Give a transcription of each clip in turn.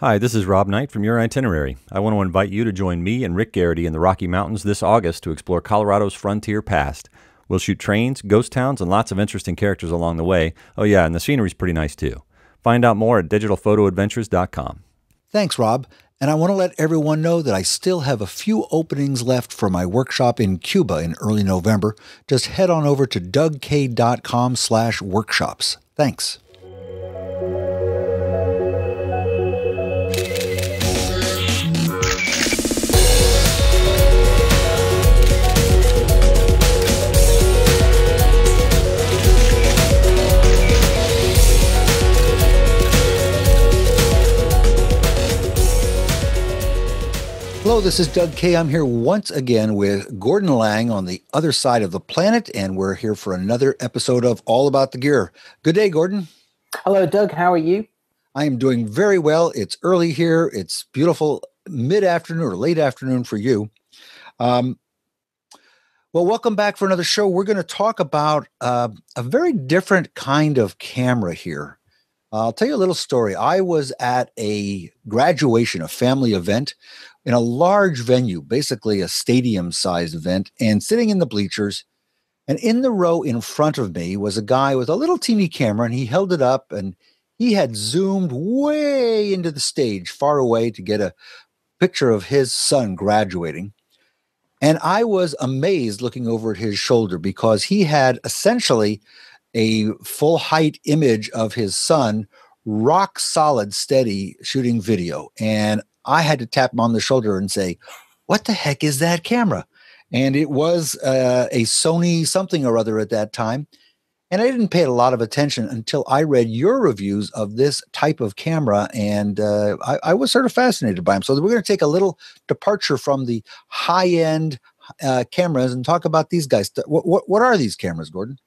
Hi, this is Rob Knight from Your Itinerary. I want to invite you to join me and Rick Garrity in the Rocky Mountains this August to explore Colorado's frontier past. We'll shoot trains, ghost towns, and lots of interesting characters along the way. Oh, yeah, and the scenery's pretty nice too. Find out more at digitalphotoadventures.com. Thanks, Rob. And I want to let everyone know that I still have a few openings left for my workshop in Cuba in early November. Just head on over to dougk.com slash workshops. Thanks. Hello, this is Doug Kaye. I'm here once again with Gordon Laing on the other side of the planet, and we're here for another episode of All About the Gear. Good day, Gordon. Hello, Doug. How are you? I am doing very well. It's early here. It's beautiful mid afternoon or late afternoon for you. Um, well, welcome back for another show. We're going to talk about uh, a very different kind of camera here. I'll tell you a little story. I was at a graduation, a family event in a large venue, basically a stadium sized event, and sitting in the bleachers. And in the row in front of me was a guy with a little teeny camera, and he held it up and he had zoomed way into the stage, far away, to get a picture of his son graduating. And I was amazed looking over at his shoulder because he had essentially a full height image of his son, rock solid, steady shooting video. And I had to tap him on the shoulder and say, What the heck is that camera? And it was uh, a Sony something or other at that time. And I didn't pay a lot of attention until I read your reviews of this type of camera, and uh, I, I, was sort of fascinated by them. So we're going to take a little departure from the high end uh, cameras and talk about these guys. What, what, what are these cameras, Gordon?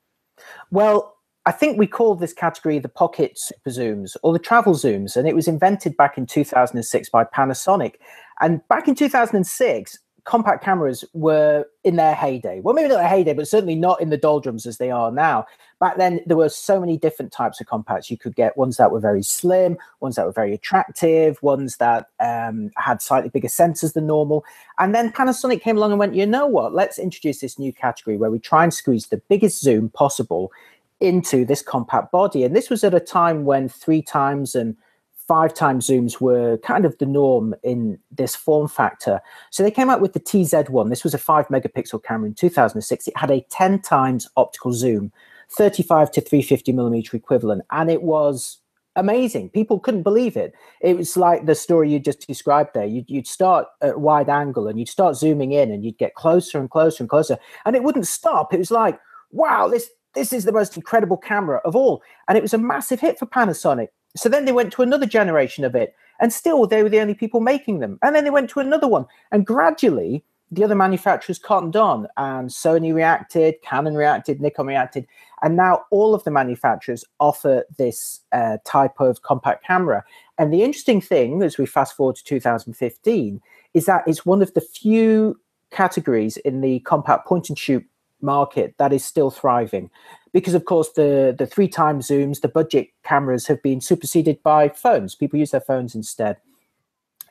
Well, I think we call this category the pocket super zooms or the travel zooms, and it was invented back in 2006 by Panasonic. And back in 2006, compact cameras were in their heyday. Well, maybe not their heyday, but certainly not in the doldrums as they are now. Back then, there were so many different types of compacts. You could get ones that were very slim, ones that were very attractive, ones that um, had slightly bigger sensors than normal. And then Panasonic came along and went, you know what? Let's introduce this new category where we try and squeeze the biggest zoom possible into this compact body. And this was at a time when three times and five times zooms were kind of the norm in this form factor. So they came out with the TZ1. This was a five megapixel camera in 2006. It had a 10 times optical zoom, 35 to 350 millimeter equivalent. And it was amazing. People couldn't believe it. It was like the story you just described there. You'd, you'd start at wide angle and you'd start zooming in and you'd get closer and closer and closer. And it wouldn't stop. It was like, wow, this this is the most incredible camera of all. And it was a massive hit for Panasonic. So then they went to another generation of it, and still they were the only people making them. And then they went to another one, and gradually the other manufacturers cottoned on, and Sony reacted, Canon reacted, Nikon reacted, and now all of the manufacturers offer this uh, type of compact camera. And the interesting thing, as we fast forward to 2015, is that it's one of the few categories in the compact point and shoot market that is still thriving because of course the the three times zooms the budget cameras have been superseded by phones. People use their phones instead.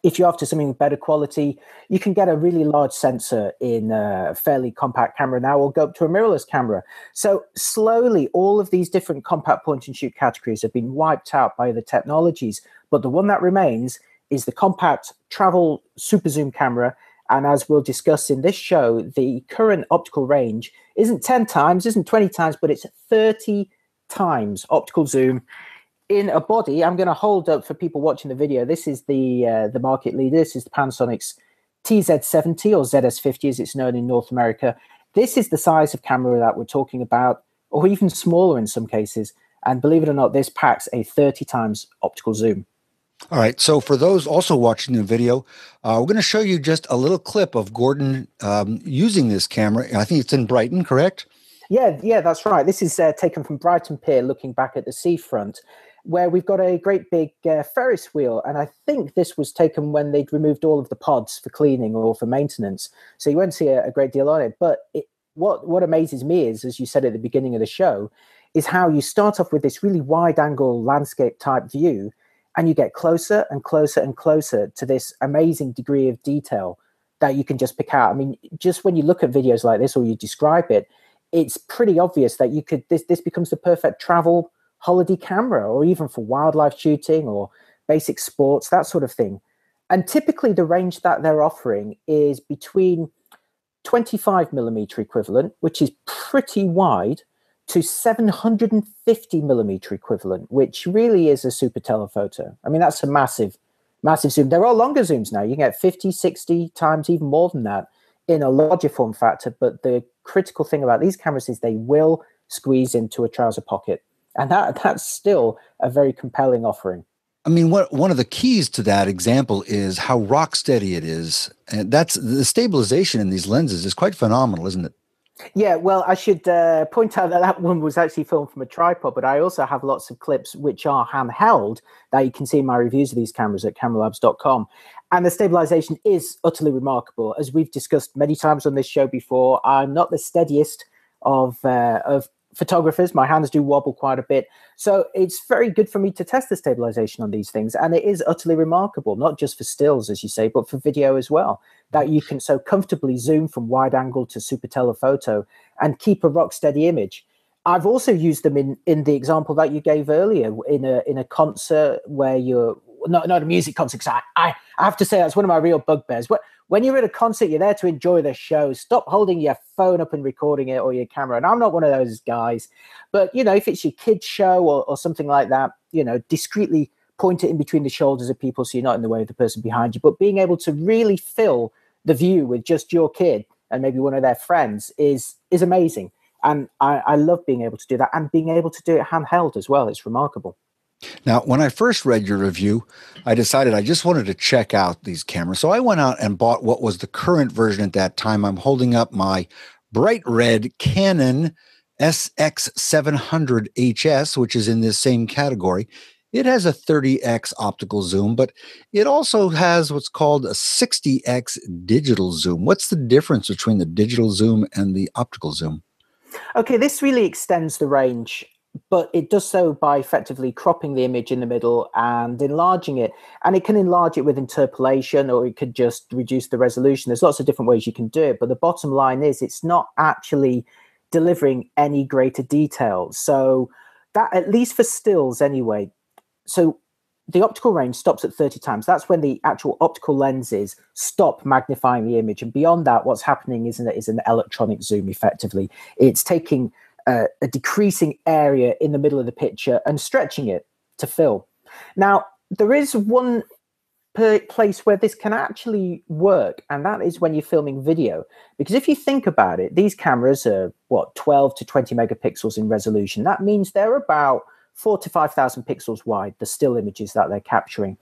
If you're after something with better quality you can get a really large sensor in a fairly compact camera now or go up to a mirrorless camera. So slowly all of these different compact point and shoot categories have been wiped out by the technologies. But the one that remains is the compact travel super zoom camera and as we'll discuss in this show, the current optical range isn't 10 times, isn't 20 times, but it's 30 times optical zoom in a body. I'm going to hold up for people watching the video. This is the uh, the market leader. This is the Panasonic's TZ70 or ZS50 as it's known in North America. This is the size of camera that we're talking about, or even smaller in some cases. And believe it or not, this packs a 30 times optical zoom. All right. So for those also watching the video, uh, we're going to show you just a little clip of Gordon um, using this camera. I think it's in Brighton, correct? Yeah, yeah, that's right. This is uh, taken from Brighton Pier, looking back at the seafront, where we've got a great big uh, Ferris wheel. And I think this was taken when they'd removed all of the pods for cleaning or for maintenance. So you won't see a, a great deal on it. But it, what what amazes me is, as you said at the beginning of the show, is how you start off with this really wide angle landscape type view and you get closer and closer and closer to this amazing degree of detail that you can just pick out. I mean, just when you look at videos like this or you describe it, it's pretty obvious that you could this this becomes the perfect travel holiday camera or even for wildlife shooting or basic sports, that sort of thing. And typically the range that they're offering is between 25 millimeter equivalent, which is pretty wide, to 750 millimeter equivalent, which really is a super telephoto. I mean, that's a massive, massive zoom. There are longer zooms now. You can get 50, 60 times, even more than that in a larger form factor. But the critical thing about these cameras is they will squeeze into a trouser pocket. And that, that's still a very compelling offering. I mean, what, one of the keys to that example is how rock steady it is. And that's the stabilization in these lenses is quite phenomenal, isn't it? Yeah, well, I should uh, point out that that one was actually filmed from a tripod, but I also have lots of clips which are handheld that you can see in my reviews of these cameras at cameralabs.com. And the stabilization is utterly remarkable. As we've discussed many times on this show before, I'm not the steadiest of uh, of photographers. My hands do wobble quite a bit. So it's very good for me to test the stabilization on these things. And it is utterly remarkable, not just for stills, as you say, but for video as well, that you can so comfortably zoom from wide angle to super telephoto and keep a rock steady image. I've also used them in, in the example that you gave earlier in a in a concert where you're not not a music concert. Cause I, I have to say that's one of my real bugbears. What when you're at a concert, you're there to enjoy the show. Stop holding your phone up and recording it or your camera. And I'm not one of those guys. But, you know, if it's your kid's show or, or something like that, you know, discreetly point it in between the shoulders of people so you're not in the way of the person behind you. But being able to really fill the view with just your kid and maybe one of their friends is is amazing. And I, I love being able to do that and being able to do it handheld as well. It's remarkable. Now, when I first read your review, I decided I just wanted to check out these cameras. So I went out and bought what was the current version at that time. I'm holding up my bright red Canon SX700HS, which is in this same category. It has a 30x optical zoom, but it also has what's called a 60x digital zoom. What's the difference between the digital zoom and the optical zoom? Okay, this really extends the range but it does so by effectively cropping the image in the middle and enlarging it. And it can enlarge it with interpolation or it could just reduce the resolution. There's lots of different ways you can do it. But the bottom line is it's not actually delivering any greater detail. So that at least for stills anyway. So the optical range stops at 30 times. That's when the actual optical lenses stop magnifying the image. And beyond that, what's happening is an, is an electronic zoom effectively. It's taking a, decreasing area in the middle of the picture and stretching it to fill. Now, there is one place where this can actually work, and that is when you're filming video. Because if you think about it, these cameras are what 12 to 20 megapixels in resolution. That means they're about four to 5,000 pixels wide, the still images that they're capturing.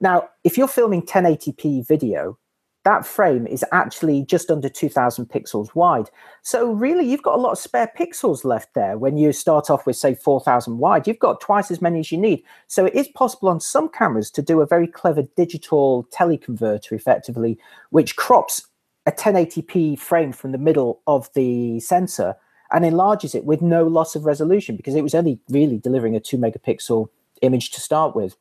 Now, if you're filming 1080p video, that frame is actually just under 2000 pixels wide. So really, you've got a lot of spare pixels left there. When you start off with say 4000 wide, you've got twice as many as you need. So it is possible on some cameras to do a very clever digital teleconverter effectively, which crops a 1080p frame from the middle of the sensor and enlarges it with no loss of resolution because it was only really delivering a two megapixel image to start with.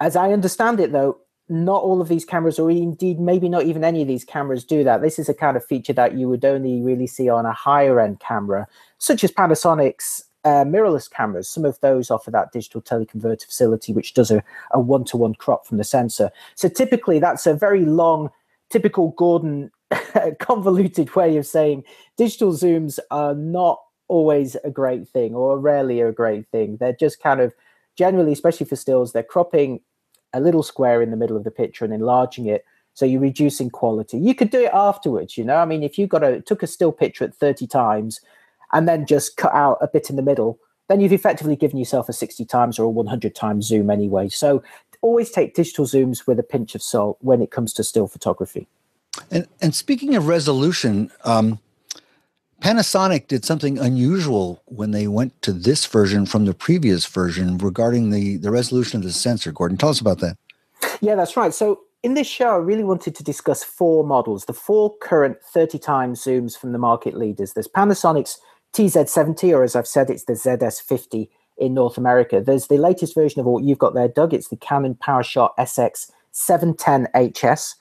As I understand it though, not all of these cameras, or indeed maybe not even any of these cameras, do that. This is a kind of feature that you would only really see on a higher end camera, such as Panasonic's uh, mirrorless cameras. Some of those offer that digital teleconverter facility, which does a one to one crop from the sensor. So typically, that's a very long, typical Gordon convoluted way of saying digital zooms are not always a great thing or rarely a great thing. They're just kind of generally, especially for stills, they're cropping a little square in the middle of the picture and enlarging it so you're reducing quality. You could do it afterwards you know? I mean if you got a took a still picture at 30 times and then just cut out a bit in the middle then you've effectively given yourself a 60 times or a 100 times zoom anyway. So always take digital zooms with a pinch of salt when it comes to still photography. And and speaking of resolution um, Panasonic did something unusual when they went to this version from the previous version regarding the, the resolution of the sensor. Gordon, tell us about that. Yeah, that's right. So in this show, I really wanted to discuss four models, the four current 30 times zooms from the market leaders. There's Panasonic's TZ70, or as I've said, it's the ZS50 in North America. There's the latest version of what you've got there, Doug. It's the Canon PowerShot SX 710HS.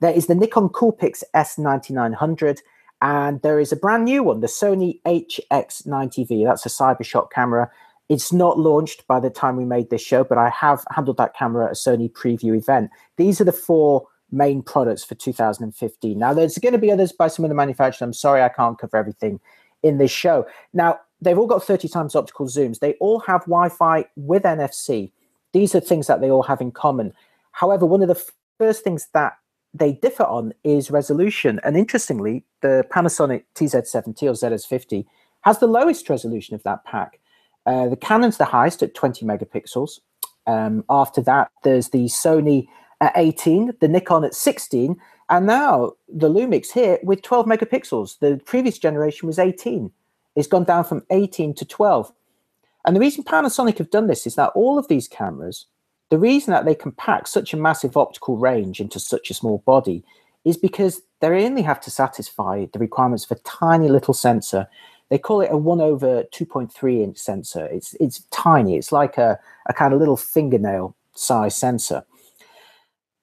There is the Nikon Coolpix S9900, and there is a brand new one, the Sony HX90V. That's a Cybershot camera. It's not launched by the time we made this show, but I have handled that camera at a Sony preview event. These are the four main products for 2015. Now, there's going to be others by some of the manufacturers. I'm sorry I can't cover everything in this show. Now, they've all got 30 times optical zooms. They all have Wi Fi with NFC. These are things that they all have in common. However, one of the first things that they differ on is resolution. And interestingly, the Panasonic TZ70 or ZS50 has the lowest resolution of that pack. Uh, the Canon's the highest at 20 megapixels. Um, after that, there's the Sony at 18, the Nikon at 16, and now the Lumix here with 12 megapixels. The previous generation was 18. It's gone down from 18 to 12. And the reason Panasonic have done this is that all of these cameras, the reason that they can pack such a massive optical range into such a small body is because they only have to satisfy the requirements of a tiny little sensor. They call it a 1 over 2.3 inch sensor. It's, it's tiny, it's like a, a kind of little fingernail size sensor.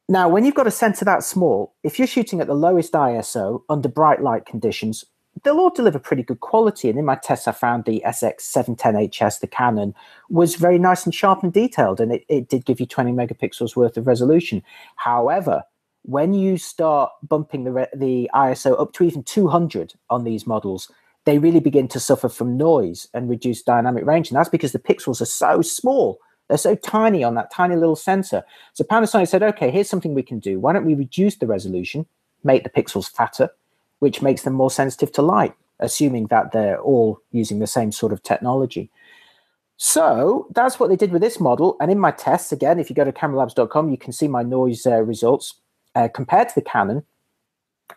Now, when you've got a sensor that small, if you're shooting at the lowest ISO under bright light conditions, they'll all deliver pretty good quality. And in my tests, I found the SX710HS, the Canon, was very nice and sharp and detailed, and it, it did give you 20 megapixels worth of resolution. However, when you start bumping the, the ISO up to even 200 on these models, they really begin to suffer from noise and reduced dynamic range. And that's because the pixels are so small they're so tiny on that tiny little sensor. So Panasonic said, okay, here's something we can do. Why don't we reduce the resolution, make the pixels fatter, which makes them more sensitive to light, assuming that they're all using the same sort of technology. So that's what they did with this model. And in my tests, again, if you go to cameralabs.com, you can see my noise uh, results uh, compared to the Canon.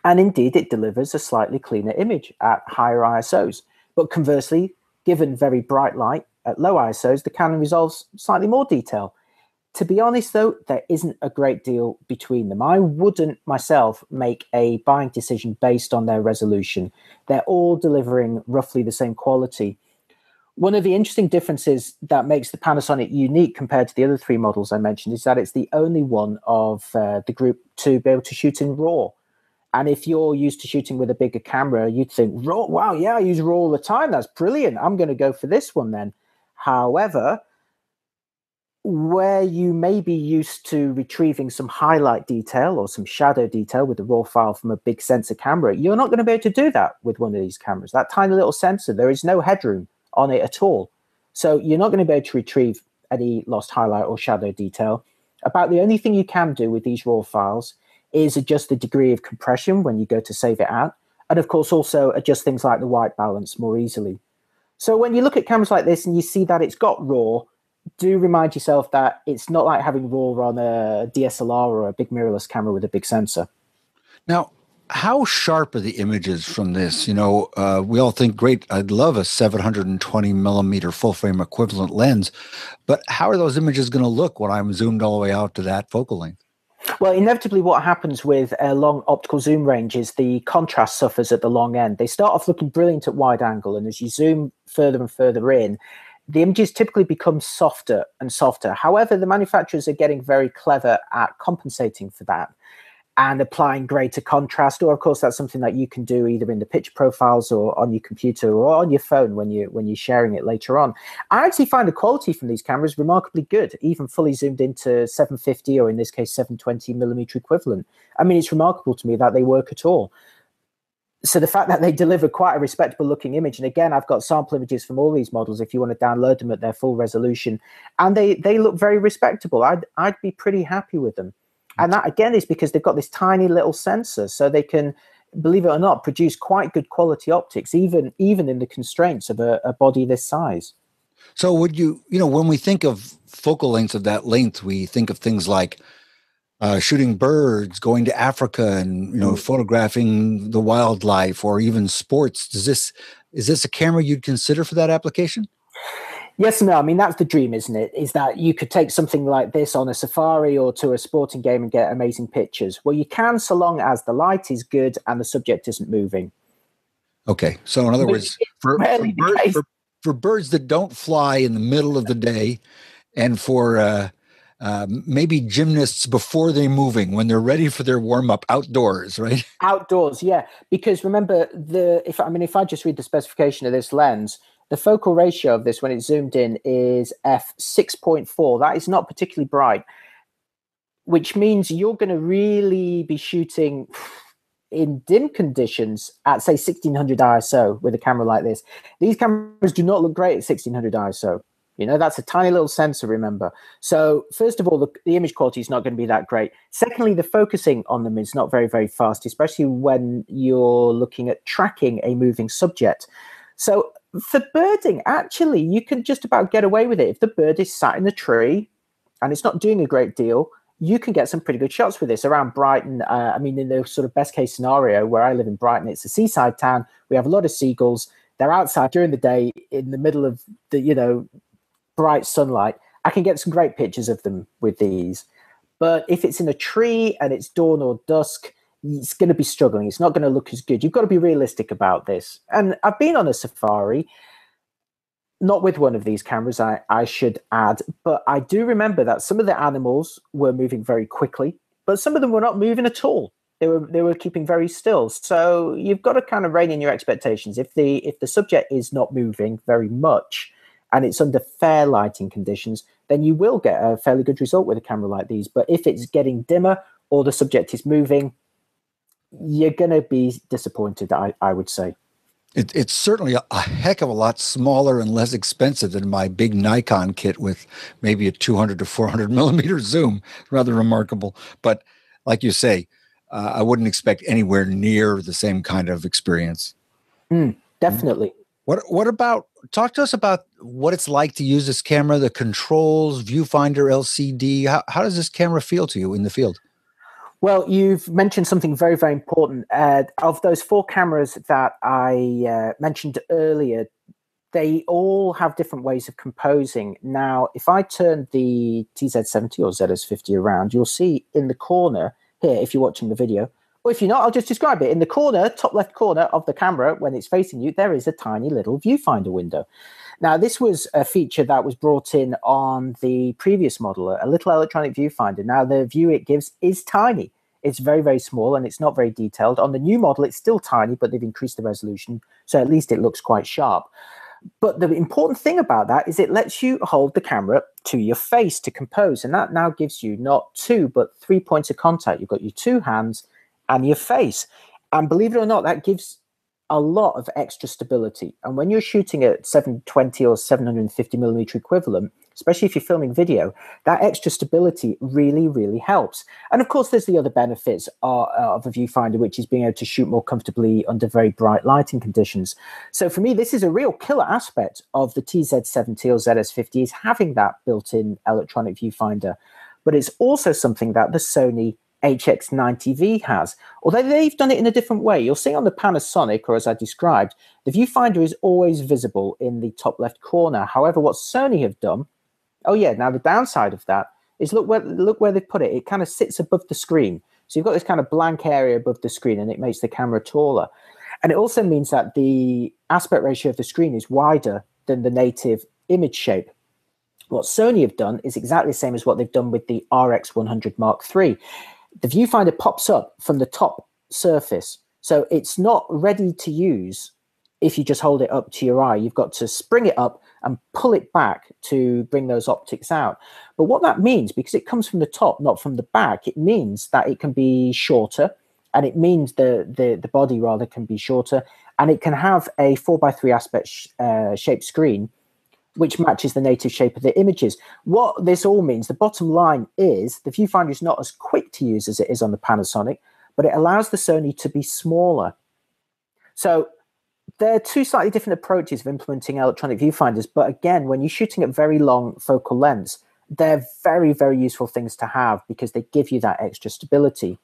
And indeed, it delivers a slightly cleaner image at higher ISOs. But conversely, given very bright light, at low ISOs, the Canon resolves slightly more detail. To be honest, though, there isn't a great deal between them. I wouldn't myself make a buying decision based on their resolution. They're all delivering roughly the same quality. One of the interesting differences that makes the Panasonic unique compared to the other three models I mentioned is that it's the only one of uh, the group to be able to shoot in RAW. And if you're used to shooting with a bigger camera, you'd think, RAW, wow, yeah, I use RAW all the time. That's brilliant. I'm going to go for this one then. However, where you may be used to retrieving some highlight detail or some shadow detail with a raw file from a big sensor camera, you're not going to be able to do that with one of these cameras. That tiny little sensor, there is no headroom on it at all. So you're not going to be able to retrieve any lost highlight or shadow detail. About the only thing you can do with these raw files is adjust the degree of compression when you go to save it out. And of course, also adjust things like the white balance more easily. So when you look at cameras like this and you see that it's got RAW, do remind yourself that it's not like having RAW on a DSLR or a big mirrorless camera with a big sensor. Now, how sharp are the images from this? You know, uh, we all think, great, I'd love a 720 millimeter full frame equivalent lens, but how are those images going to look when I'm zoomed all the way out to that focal length? Well, inevitably, what happens with a long optical zoom range is the contrast suffers at the long end. They start off looking brilliant at wide angle, and as you zoom further and further in, the images typically become softer and softer. However, the manufacturers are getting very clever at compensating for that and applying greater contrast or of course that's something that you can do either in the picture profiles or on your computer or on your phone when you when you're sharing it later on. I actually find the quality from these cameras remarkably good even fully zoomed into 750 or in this case 720 millimeter equivalent. I mean it's remarkable to me that they work at all so the fact that they deliver quite a respectable looking image and again i've got sample images from all these models if you want to download them at their full resolution and they they look very respectable i'd i'd be pretty happy with them and that again is because they've got this tiny little sensor, so they can, believe it or not, produce quite good quality optics, even even in the constraints of a, a body this size. So would you, you know, when we think of focal lengths of that length, we think of things like uh, shooting birds, going to Africa, and you know, mm. photographing the wildlife, or even sports. Does this is this a camera you'd consider for that application? Yes no. I mean, that's the dream, isn't it? Is that you could take something like this on a safari or to a sporting game and get amazing pictures. Well, you can, so long as the light is good and the subject isn't moving. Okay. So, in other words, for, for, bird, for, for birds that don't fly in the middle of the day, and for uh, uh, maybe gymnasts before they're moving when they're ready for their warm up outdoors, right? Outdoors, yeah. Because remember the if I mean if I just read the specification of this lens, the focal ratio of this when it's zoomed in is f six point four. That is not particularly bright, which means you're going to really be shooting in dim conditions at say 1600 ISO with a camera like this. These cameras do not look great at 1600 ISO. You know, that's a tiny little sensor, remember. So, first of all, the, the image quality is not going to be that great. Secondly, the focusing on them is not very, very fast, especially when you're looking at tracking a moving subject. So, for birding, actually, you can just about get away with it. If the bird is sat in the tree and it's not doing a great deal, you can get some pretty good shots with this around Brighton. Uh, I mean, in the sort of best case scenario where I live in Brighton, it's a seaside town. We have a lot of seagulls. They're outside during the day in the middle of the, you know, bright sunlight. I can get some great pictures of them with these. But if it's in a tree and it's dawn or dusk, it's going to be struggling. It's not going to look as good. You've got to be realistic about this. And I've been on a safari not with one of these cameras, I, I should add, but I do remember that some of the animals were moving very quickly, but some of them were not moving at all. They were they were keeping very still. So you've got to kind of rein in your expectations. If the if the subject is not moving very much and it's under fair lighting conditions, then you will get a fairly good result with a camera like these. But if it's getting dimmer or the subject is moving, you're going to be disappointed, I, I would say. It, it's certainly a, a, heck of a lot smaller and less expensive than my big Nikon kit with maybe a 200 to 400 millimeter zoom. Rather remarkable. But like you say, uh, I wouldn't expect anywhere near the same kind of experience. Mm, definitely. What What about? Talk to us about what it's like to use this camera, the controls, viewfinder, LCD. How how does this camera feel to you in the field? Well, you've mentioned something very, very important. Uh, of those four cameras that I uh, mentioned earlier, they all have different ways of composing. Now, if I turn the TZ70 or ZS50 around, you'll see in the corner here, if you're watching the video, if you're not, I'll just describe it. In the corner, top left corner of the camera, when it's facing you, there is a tiny little viewfinder window. Now, this was a feature that was brought in on the previous model, a little electronic viewfinder. Now, the view it gives is tiny. It's very, very small and it's not very detailed. On the new model, it's still tiny, but they've increased the resolution. So at least it looks quite sharp. But the important thing about that is it lets you hold the camera to your face to compose. And that now gives you not two, but three points of contact. You've got your two hands and your face. And believe it or not, that gives a lot of extra stability. And when you're shooting at 720 or 750 millimeter equivalent, especially if you're filming video, that extra stability really, really helps. And of course, there's the other benefits of, of a viewfinder, which is being able to shoot more comfortably under very bright lighting conditions. So for me, this is a real killer aspect of the TZ70 or ZS50 is having that built-in electronic viewfinder. But it's also something that the Sony HX90V has. Although they've done it in a different way. You'll see on the Panasonic, or as I described, the viewfinder is always visible in the top left corner. However, what Sony have done, oh yeah, now the downside of that is look where look where they put it. It kind of sits above the screen. So you've got this kind of blank area above the screen and it makes the camera taller. And it also means that the aspect ratio of the screen is wider than the native image shape. What Sony have done is exactly the same as what they've done with the RX100 Mark III the viewfinder pops up from the top surface. So it's not ready to use if you just hold it up to your eye. You've got to spring it up and pull it back to bring those optics out. But what that means, because it comes from the top, not from the back, it means that it can be shorter and it means the, the, the body rather can be shorter and it can have a 4 by 3 aspect sh- uh, shaped screen which matches the native shape of the images. What this all means, the bottom line is the viewfinder is not as quick to use as it is on the Panasonic, but it allows the Sony to be smaller. So there are two slightly different approaches of implementing electronic viewfinders, but again, when you're shooting at very long focal lengths, they're very, very useful things to have because they give you that extra stability.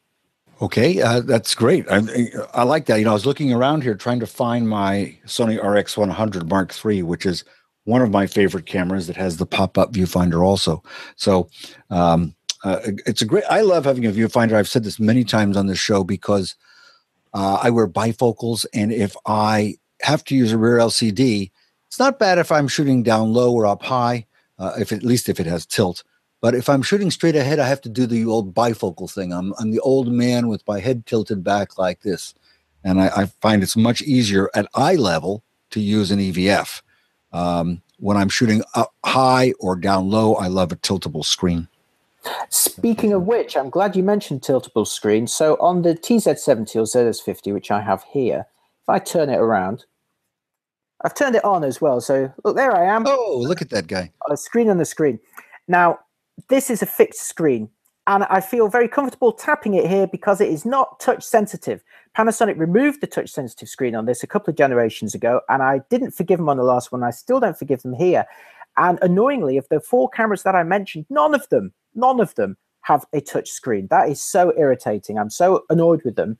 Okay, uh, that's great. I, I like that. You know, I was looking around here trying to find my Sony RX100 Mark III, which is one of my favorite cameras that has the pop-up viewfinder also. So um, uh, it's a great. I love having a viewfinder. I've said this many times on the show because uh, I wear bifocals, and if I have to use a rear LCD, It's not bad if I'm shooting down low or up high, uh, if at least if it has tilt. But if I'm shooting straight ahead, I have to do the old bifocal thing. I'm, I'm the old man with my head tilted back like this. And I, I find it's much easier at eye level to use an EVF. Um, when I'm shooting up high or down low, I love a tiltable screen. Speaking of which, I'm glad you mentioned tiltable screen. So on the TZ70 or ZS50, which I have here, if I turn it around, I've turned it on as well. So look, there I am. Oh, look at that guy. On a screen on the screen. Now, this is a fixed screen, and I feel very comfortable tapping it here because it is not touch sensitive. Panasonic removed the touch sensitive screen on this a couple of generations ago, and I didn't forgive them on the last one. I still don't forgive them here. And annoyingly, of the four cameras that I mentioned, none of them, none of them have a touch screen. That is so irritating. I'm so annoyed with them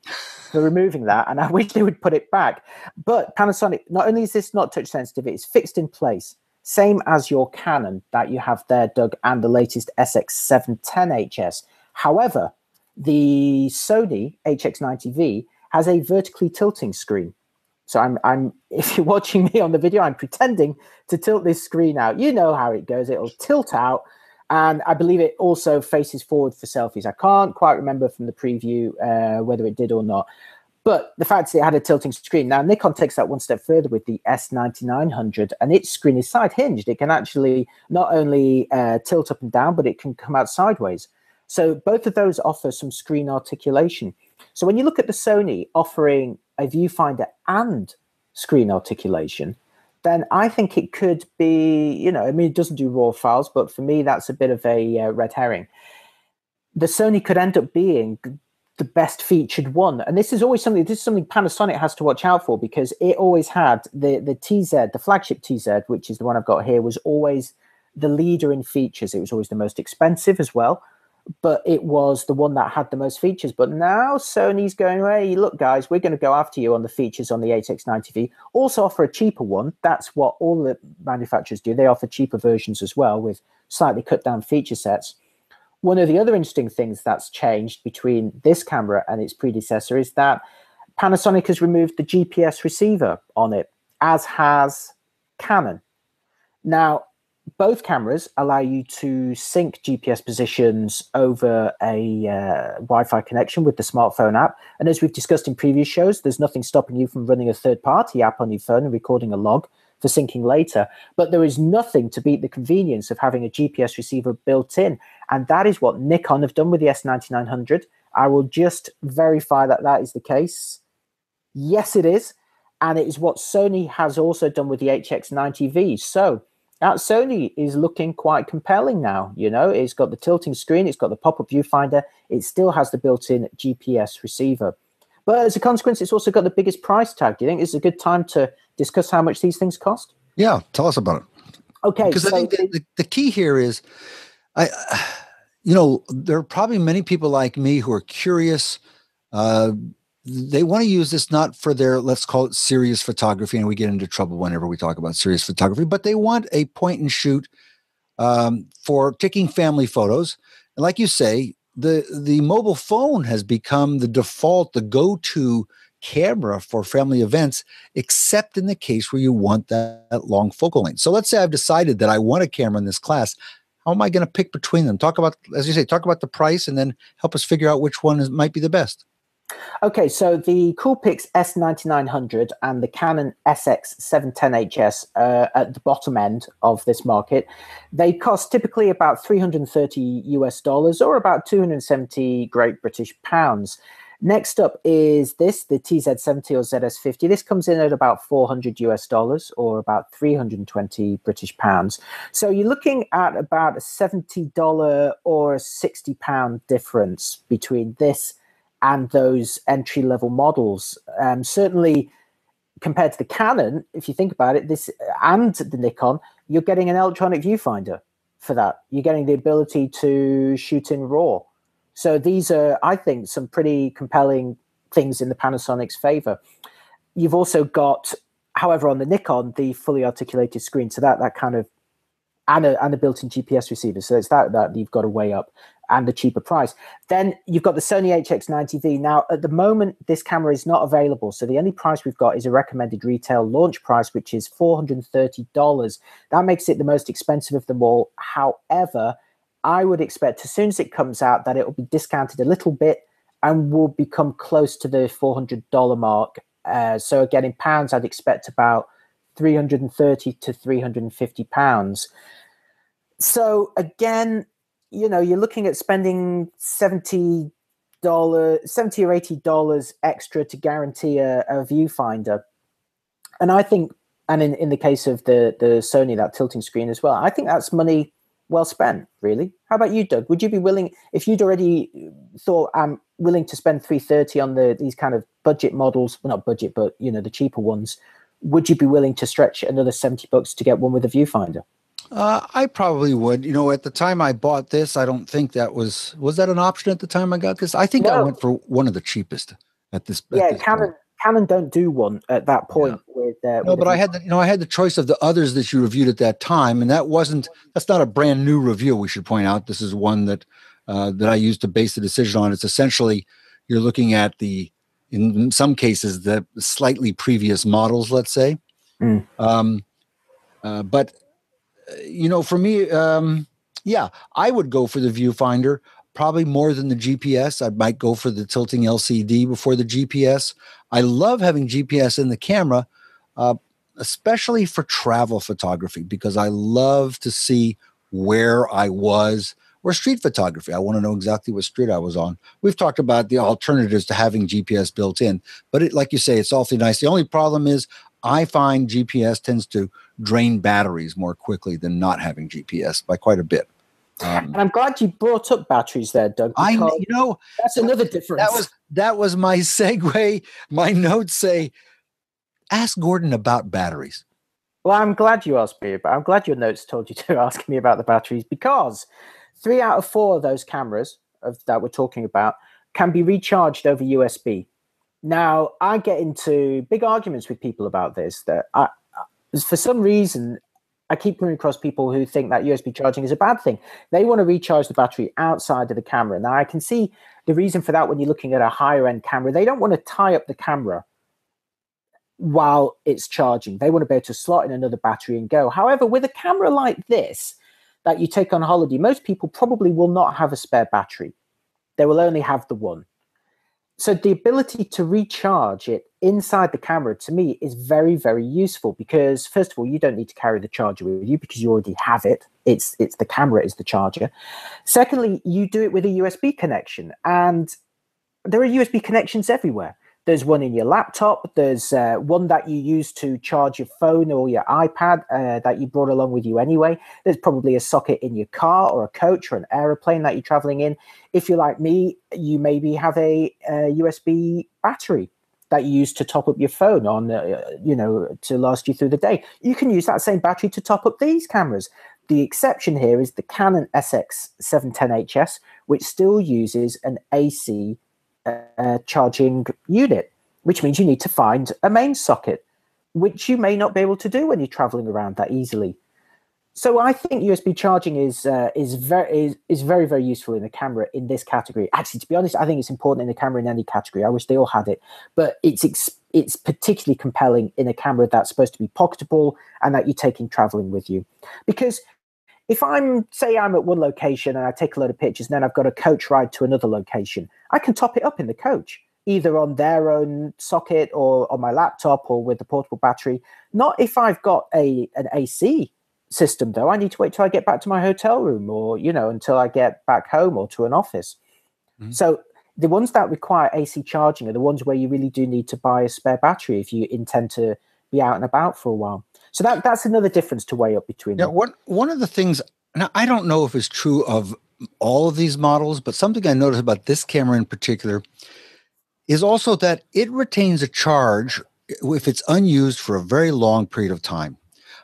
for removing that, and I wish they would put it back. But Panasonic, not only is this not touch sensitive, it's fixed in place. Same as your Canon that you have there, Doug, and the latest SX710HS. However, the Sony HX90V has a vertically tilting screen. So I'm, I'm, if you're watching me on the video, I'm pretending to tilt this screen out. You know how it goes. It'll tilt out. And I believe it also faces forward for selfies. I can't quite remember from the preview uh, whether it did or not. But the fact it had a tilting screen. Now, Nikon takes that one step further with the S9900, and its screen is side hinged. It can actually not only uh, tilt up and down, but it can come out sideways. So both of those offer some screen articulation. So when you look at the Sony offering a viewfinder and screen articulation, then I think it could be, you know, I mean, it doesn't do raw files, but for me, that's a bit of a uh, red herring. The Sony could end up being the best featured one, and this is always something. This is something Panasonic has to watch out for because it always had the the TZ, the flagship TZ, which is the one I've got here, was always the leader in features. It was always the most expensive as well but it was the one that had the most features. But now Sony's going, hey, look, guys, we're going to go after you on the features on the HX90V. Also offer a cheaper one. That's what all the manufacturers do. They offer cheaper versions as well with slightly cut down feature sets. One of the other interesting things that's changed between this camera and its predecessor is that Panasonic has removed the GPS receiver on it, as has Canon. Now, both cameras allow you to sync GPS positions over a uh, Wi Fi connection with the smartphone app. And as we've discussed in previous shows, there's nothing stopping you from running a third party app on your phone and recording a log for syncing later. But there is nothing to beat the convenience of having a GPS receiver built in. And that is what Nikon have done with the S9900. I will just verify that that is the case. Yes, it is. And it is what Sony has also done with the HX90V. So, that Sony is looking quite compelling now. You know, it's got the tilting screen, it's got the pop up viewfinder, it still has the built in GPS receiver. But as a consequence, it's also got the biggest price tag. Do you think it's a good time to discuss how much these things cost? Yeah, tell us about it. Okay. Because so I think the, the, the, key here is, I, you know, there are probably many people like me who are curious. Uh, they want to use this not for their let's call it serious photography and we get into trouble whenever we talk about serious photography but they want a point and shoot um, for taking family photos and like you say the the mobile phone has become the default the go-to camera for family events except in the case where you want that, that long focal length. So let's say i've decided that i want a camera in this class. How am i going to pick between them? Talk about as you say talk about the price and then help us figure out which one is, might be the best. Okay, so the Coolpix S9900 and the Canon SX710HS uh, at the bottom end of this market, they cost typically about 330 US dollars or about 270 Great British pounds. Next up is this, the TZ70 or ZS50. This comes in at about 400 US dollars or about 320 British pounds. So you're looking at about a $70 or a 60 pound difference between this and those entry level models. Um, certainly, compared to the Canon, if you think about it, this and the Nikon, you're getting an electronic viewfinder for that. You're getting the ability to shoot in RAW. So these are, I think, some pretty compelling things in the Panasonic's favor. You've also got, however, on the Nikon, the fully articulated screen. So that that kind of and a, and a built-in GPS receiver. So it's that that you've got to weigh up. and the cheaper price. Then you've got the Sony HX90V. Now, at the moment, this camera is not available. So the only price we've got is a recommended retail launch price, which is $430. That makes it the most expensive of them all. However, I would expect as soon as it comes out that it will be discounted a little bit and will become close to the $400 mark. Uh, so again, in pounds, I'd expect about 330 to 350 pounds. So again, you know, you're looking at spending 70 dollars 70 or 80 dollars extra to guarantee a, a viewfinder and i think and in, in the case of the the sony that tilting screen as well i think that's money well spent really how about you doug would you be willing if you'd already thought i'm willing to spend 330 on the these kind of budget models well not budget but you know the cheaper ones would you be willing to stretch another 70 bucks to get one with a viewfinder uh, I probably would. You know, at the time I bought this, I don't think that was was that an option at the time I got this. I think no. I went for one of the cheapest at this. Yeah, at this Canon. Point. Canon don't do one at that point yeah. with. Uh, no, with but I had the, you know I had the choice of the others that you reviewed at that time, and that wasn't that's not a brand new review. We should point out this is one that uh, that I used to base the decision on. It's essentially you're looking at the in some cases the slightly previous models, let's say. Mm. Um, uh, but you know, for me, um, yeah, I would go for the viewfinder probably more than the GPS. I might go for the tilting LCD before the GPS. I love having GPS in the camera, uh, especially for travel photography, because I love to see where I was or street photography. I want to know exactly what street I was on. We've talked about the alternatives to having GPS built in, but it, like you say, it's awfully nice. The only problem is I find GPS tends to drain batteries more quickly than not having GPS by quite a bit. Um, and I'm glad you brought up batteries there, Doug. I, you know, that's another difference. That was that was my segue. My notes say, "Ask Gordon about batteries." Well, I'm glad you asked me, but I'm glad your notes told you to ask me about the batteries because three out of four of those cameras of, that we're talking about can be recharged over USB. Now, I get into big arguments with people about this. That I, for some reason, I keep coming across people who think that USB charging is a bad thing. They want to recharge the battery outside of the camera. Now, I can see the reason for that when you're looking at a higher end camera. They don't want to tie up the camera while it's charging. They want to be able to slot in another battery and go. However, with a camera like this that you take on holiday, most people probably will not have a spare battery. They will only have the one so the ability to recharge it inside the camera to me is very very useful because first of all you don't need to carry the charger with you because you already have it. It's it's the camera is the charger. Secondly you do it with a usb connection and there are usb connections everywhere there's one in your laptop. There's uh, one that you use to charge your phone or your iPad uh, that you brought along with you anyway. There's probably a socket in your car or a coach or an aeroplane that you're traveling in. If you're like me, you maybe have a, a USB battery that you use to top up your phone on, uh, you know, to last you through the day. You can use that same battery to top up these cameras. The exception here is the Canon SX710HS, which still uses an AC charging unit, which means you need to find a main socket, which you may not be able to do when you're traveling around that easily. So I think USB charging is uh, is very is, is very very useful in the camera in this category. Actually, to be honest, I think it's important in the camera in any category. I wish they all had it, but it's ex- it's particularly compelling in a camera that's supposed to be pocketable and that you're taking traveling with you, because if I'm say I'm at one location and I take a load of pictures, and then I've got a coach ride to another location, I can top it up in the coach, either on their own socket or on my laptop or with the portable battery. Not if I've got a an AC system though. I need to wait till I get back to my hotel room or you know until I get back home or to an office. Mm-hmm. So the ones that require AC charging are the ones where you really do need to buy a spare battery if you intend to be out and about for a while. So that that's another difference to weigh up between. Yeah, one one of the things now I don't know if it's true of all of these models, but something I noticed about this camera in particular is also that it retains a charge if it's unused for a very long period of time.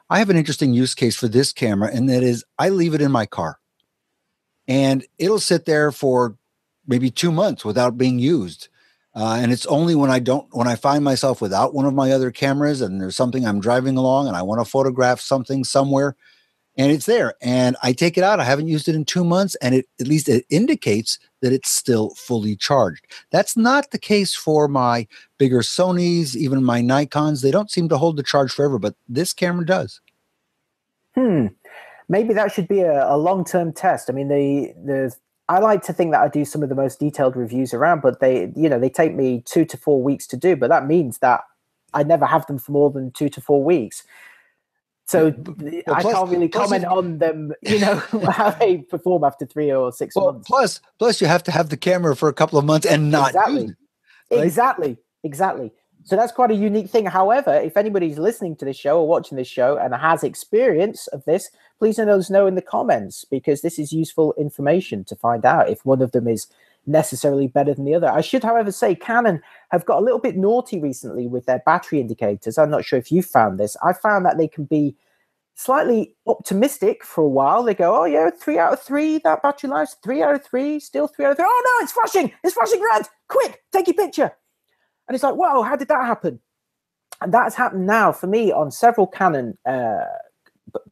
I have an interesting use case for this camera, and that is I leave it in my car and it'll sit there for maybe two months without being used. Uh, and it's only when I don't, when I find myself without one of my other cameras and there's something I'm driving along and I want to photograph something somewhere, and it's there. And I take it out. I haven't used it in two months, and it at least it indicates that it's still fully charged. That's not the case for my bigger Sony's, even my Nikon's. They don't seem to hold the charge forever, but this camera does. Hmm. Maybe that should be a, a long term test. I mean, the the I like to think that I do some of the most detailed reviews around, but they, you know, they take me two to four weeks to do. But that means that I never have them for more than two to four weeks. So well, I plus, can't really comment on them, you know, how they perform after three or six well, months. Plus, plus you have to have the camera for a couple of months and not exactly, right? exactly, exactly. So that's quite a unique thing. However, if anybody's listening to this show or watching this show and has experience of this, please let us know in the comments because this is useful information to find out if one of them is necessarily better than the other. I should, however, say Canon have got a little bit naughty recently with their battery indicators. I'm not sure if you found this. I found that they can be slightly optimistic for a while. They go, oh yeah, three out of three, that battery life, three out of three, still three out of three. Oh no, it's flashing, it's flashing red. Quick, take your picture. And it's like, whoa, how did that happen? And that's happened now for me on several Canon uh,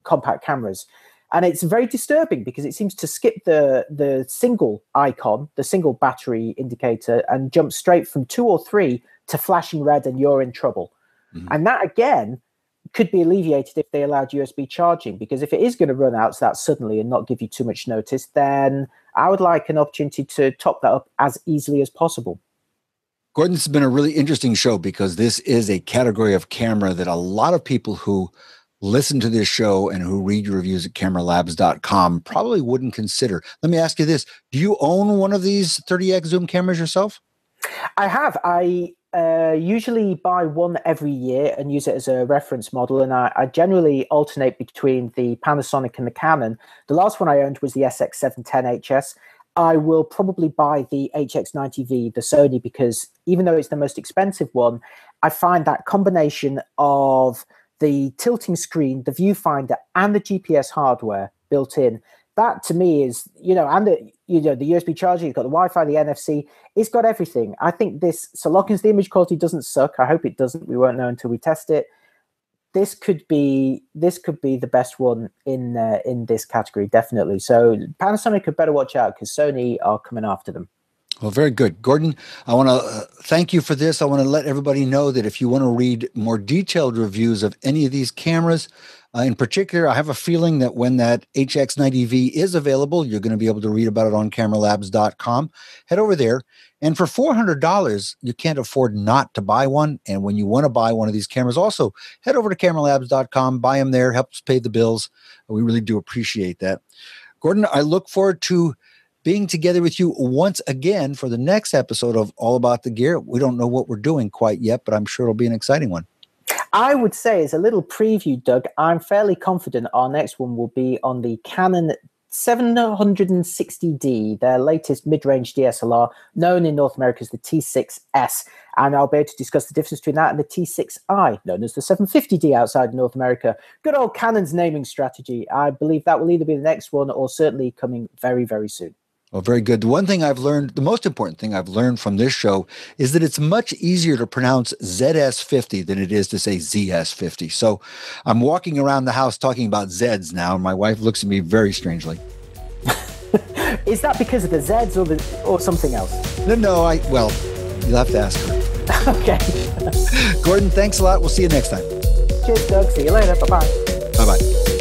compact cameras and it's very disturbing because it seems to skip the the single icon, the single battery indicator, and jump straight from two or three to flashing red, and you're in trouble. Mm-hmm. And that again could be alleviated if they allowed USB charging. Because if it is going to run out that suddenly and not give you too much notice, then I would like an opportunity to top that up as easily as possible. Gordon, this has been a really interesting show because this is a category of camera that a lot of people who listen to this show and who read your reviews at cameralabs.com probably wouldn't consider. Let me ask you this Do you own one of these 30x zoom cameras yourself? I have. I uh, usually buy one every year and use it as a reference model. And I, I, generally alternate between the Panasonic and the Canon. The last one I owned was the SX710HS. I will probably buy the HX90V, the Sony, because even though it's the most expensive one, I find that combination of the tilting screen, the viewfinder, and the GPS hardware built in. That to me is, you know, and the you know the USB charger, you've got the Wi-Fi, the NFC, it's got everything. I think this, so long as the image quality doesn't suck, I hope it doesn't. We won't know until we test it. This could be this could be the best one in uh, in this category, definitely. So Panasonic could better watch out because Sony are coming after them. Well, very good. Gordon, I want to uh, thank you for this. I want to let everybody know that if you want to read more detailed reviews of any of these cameras, uh, in particular, I have a feeling that when that HX90V is available, you're going to be able to read about it on cameralabs.com. Head over there. And for $400, you can't afford not to buy one. And when you want to buy one of these cameras, also head over to cameralabs.com, buy them there, helps pay the bills. We really do appreciate that. Gordon, I look forward to being together with you once again for the next episode of All About the Gear. We don't know what we're doing quite yet, but I'm sure it'll be an exciting one. I would say, as a little preview, Doug, I'm fairly confident our next one will be on the Canon 760D, their latest mid range DSLR, known in North America as the T6S. And I'll be able to discuss the difference between that and the T6i, known as the 750D outside North America. Good old Canon's naming strategy. I believe that will either be the next one or certainly coming very, very soon. Well, very good. The one thing I've learned, the most important thing I've learned from this show is that it's much easier to pronounce ZS50 than it is to say ZS50. So I'm walking around the house talking about Zeds now, and my wife looks at me very strangely. is that because of the Zeds or, the, or something else? No, no, I, well, you'll have to ask her. okay. Gordon, thanks a lot. We'll see you next time. Cheers, Doug. See you later. Bye bye. Bye bye.